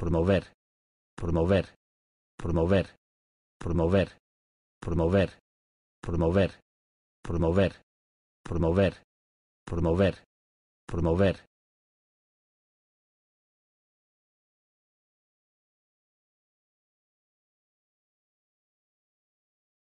promover, promover, promover, promover, promover, promover, promover, promover, promover, promover